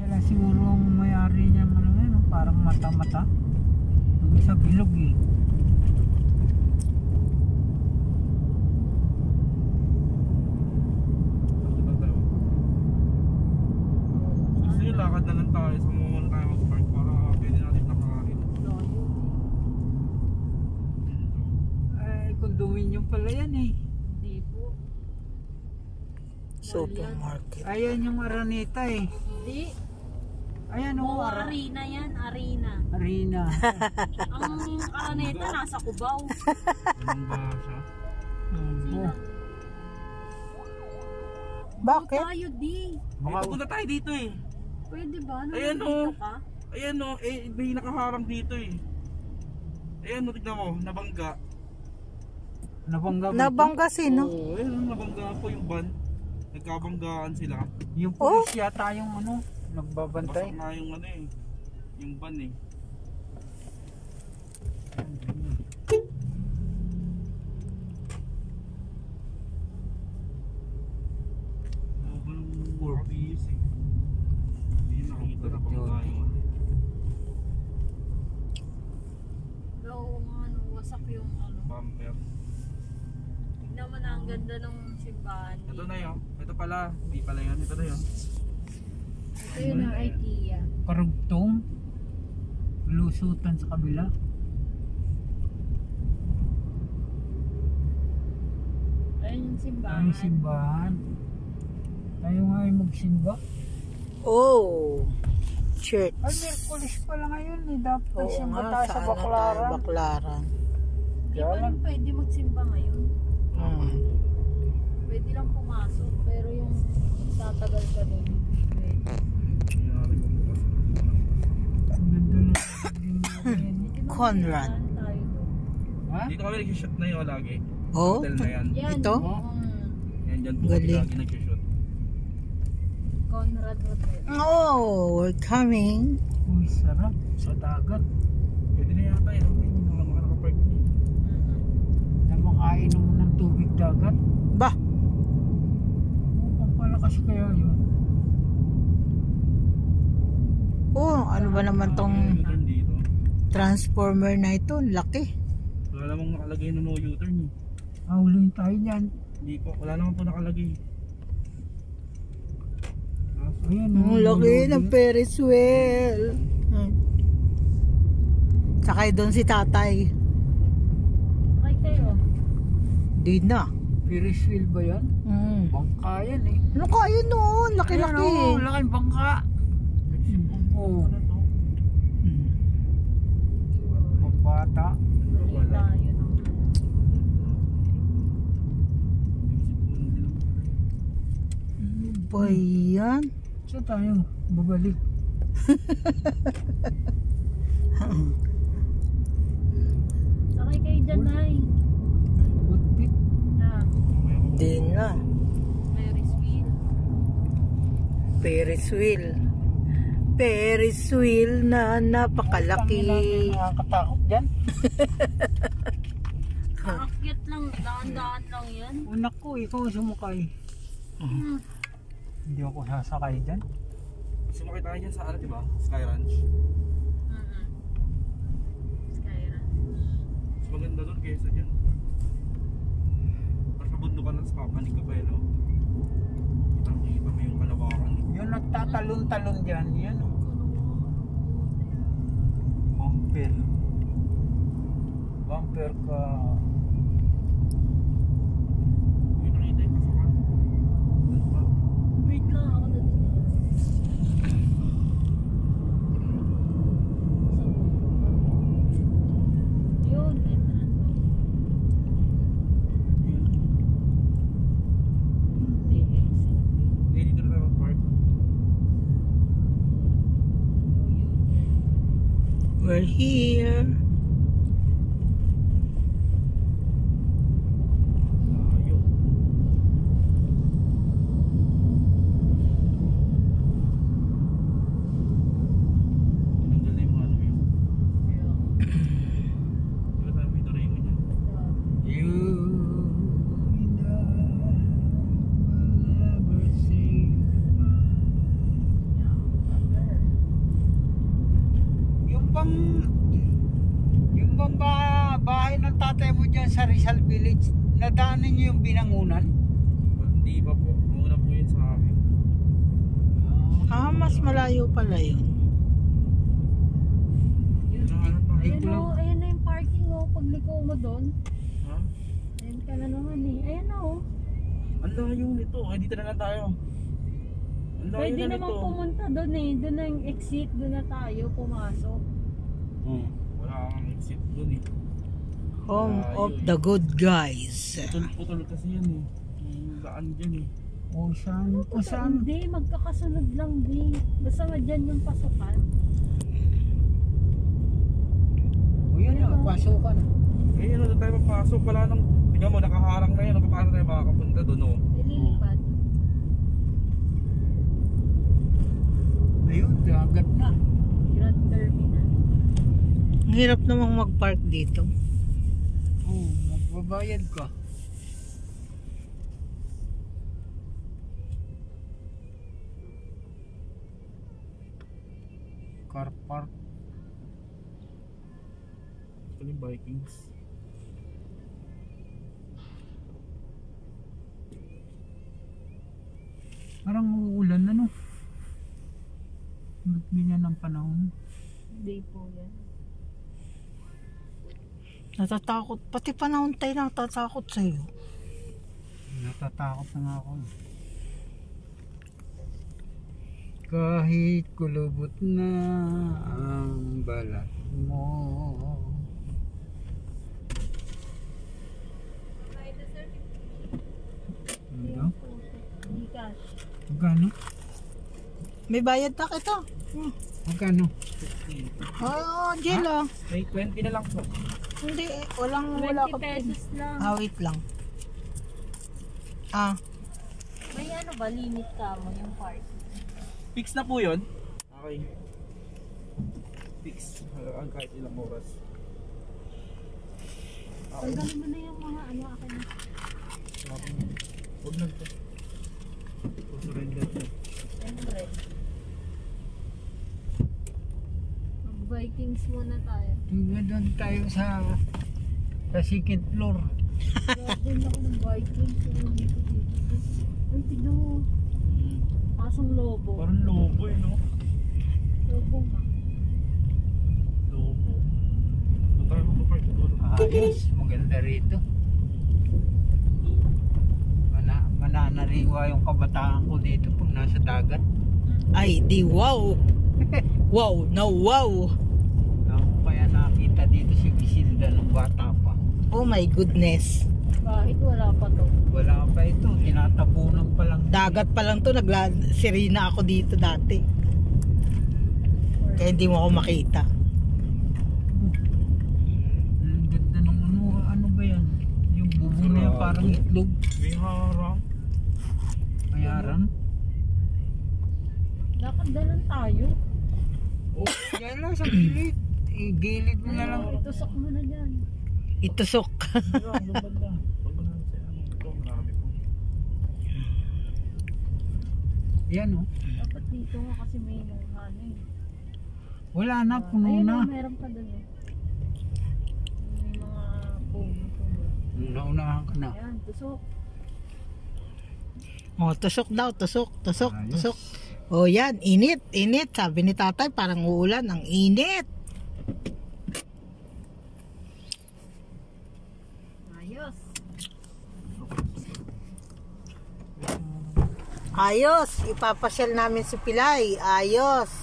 Kaya siguro ang may-ari niya ano yan, parang mata-mata. Yung sa bilog eh. Lakad na lang tayo sa mga tayo mag-park para pwede natin. Ay, condominium pala yan eh. Hindi po. Supermarket. Ayan yung Araneta eh. Hindi. Ayan Oo, oh, Ara arena yan. Arena. Arena. Ang araneta nasa Cubao. Ba siya? oh, Bakit? Tayo di. Baka punta tayo dito eh. Pwede ba? Ayan, Nandito oh. ka? Ayan o, eh, may nakaharang dito eh. Ayan o, tignan mo, nabangga. nabangga ba ito? Nabangga sino? Oo, ayan o, nabangga po yung van. Nagkabanggaan sila. Yung pulis yata yung ano, nagbabantay. Basak na yung ano eh. Yung van eh. Eh. Ano. Ano, ano. Bumper. Tignan mo na ang ganda ng simbahan. Ito na yun. Ito pala. Hindi pala yun. Ito na yun. Ito yun ang IKEA. Karugtong. Lusutan sa kabila. Ayun yung simbahan. Ay, simbahan. Tayo nga ay magsimba. Oh. Church. Ay, Merkulis pala ngayon eh. Dapat Oo nagsimba nga, tayo sa sana tayo Baklaran. baklaran. Di ba lang, pwede magsimba ngayon? Hmm. Pwede lang pumasok. Pero yung tatagal ka doon. Pwede. Nangyari ko bukas. ang ganda na din namin. Conrad. Ha? Dito kami nag-shoot na yun lagi. Oh? Hotel na yan. Yan. Ito? Yan dyan po kami lagi nag-shoot. Conrad Hotel. Oh, we're coming. Uy, sarap. Sa dagat. Pwede na yata yun. May mga mga nakapark niya. Mm-mm. Na makainom ng tubig dagat. Bah, Kung palakas kaya yun. oh, ano ba naman tong transformer na ito? Laki. Wala namang nakalagay na no U-turn eh. Ahulin tayo dyan. Hindi po. Wala naman po nakalagay. Ayan. Ang oh, laki yung ng Ferris wheel. Hmm. Sakay doon si tatay. Ay kayo. Di na. Ferris wheel ba yan? Hmm. Bangka yan eh. Ano kaya noon? Laki-laki. Ayan, oh, laking bangka. Oo. Ano to? Hmm. Pambata. Mali tayo no. Ano ba yan? Saan tayo? Babalik. Sakay kayo dyan, Nay. Footpit. Na. Di na. Ferris wheel. Ferris wheel. Ferris wheel na napakalaki. Nakakatakot dyan. Aakyat lang. Daan-daan lang yan. Unak ko, ikaw sumakay. Hmm. Hindi ako sasakay dyan. Sumakit tayo dyan sa ano diba? Sky Ranch. Mm-mm. Skyra. Mas maganda doon kaysa dyan. Tapos kabundukan ng papanig ka pa eh no? Kitang kita mo yung kalawakan. Yung nagtatalon-talon dyan, yan o. Bumper. Bumper ka. Here. Bang yung bang ba, bahay ng tatay mo dyan sa Rizal Village, nadaanan niyo yung binangunan? Hindi pa po. Muna po yun sa akin. Ah, mas malayo pala yun. Yun. Hinahanap na. Ay, Ayan kulang. o, ayan na yung parking o. Pag liko mo doon. Ha? Ayan ka na naman eh. Ayan na o. Ang layo nito. Ay, dito na lang tayo. Ang layo Pwede na naman nito. pumunta doon eh. Doon na yung exit. Doon na tayo pumasok. Hmm. Wala kang exit dun eh. Home Malayo of eh. the good guys. Putol-putol kasi yan eh. Yung daan dyan eh. O saan, o Basta saan? Hindi, magkakasunod lang di. Basta dyan yung pasukan. O yun na, pasukan. Eh, yun, doon tayo papasok. Wala nang, tingnan mo, nakaharang na yan. Paano tayo makakapunta doon oh? Nililipad. Ayun, dagat na. Grand Terminal. Ang hirap namang mag-park dito. Oo, magbabayad ka. Car park. Ito yung Vikings. Parang uulan na no. Ba't ganyan ang panahon? Hindi po yan. Natatakot. Pati panahon tayo natatakot sa'yo. Natatakot na nga ako. Kahit kulubot na ang balat mo. Ano? Magkano? May bayad na kita. Magkano? Oo, oh, Jill. May 20 na lang po. Hindi, eh, walang wala 20 ka. pesos lang. Ah, wait lang. Ah, May ano ba, limit ka mo yung park? Fix na po yun? Okay. Fix. Ang kahit ilang oras. Okay. Tanggalin mo na yung mga ano akin. Huwag na ito. Surrender. Siyempre. Mag-Vikings muna tayo. Tingnan doon tayo sa sa second floor. Doon ako ng Vikings. Pero hindi ko dito. Ay, tignan mo. Pasong lobo. Parang lobo eh, no? Lobo nga. Lobo. Doon tayo magpapark doon. Ayos, maganda rito. Mana, mananariwa yung kabataan ko dito pag nasa dagat. ay di wow. wow, na wow. Ako kaya nakita dito si Gisilda nung bata pa. Oh my goodness. Kahit wala pa to. Wala pa ito, tinatabunan pa lang. Dagat pa lang to, nagla sirina ako dito dati. Kaya hindi mo ako makita. Ang ganda ng ano, ano ba yan? Yung bubo na yan parang itlog. May harang. Mayaran. Dapat dalan tayo. Oh, yan lang sa gilid. Eh, gilid mo na lang. Ano, itusok mo na dyan. Itusok. Yan oh. Dapat dito nga kasi may ano eh. Wala na, puno Ayun na. na. meron pa doon eh. May mga puno. Naunahan ka na. Ayan, tusok. Oh, tusok daw, tusok, tusok, Ayos. tusok. Oh, yan, init, init. Sabi ni tatay, parang uulan. Ang init. Ayos. Ayos, ipapasyal namin si Pilay. Ayos.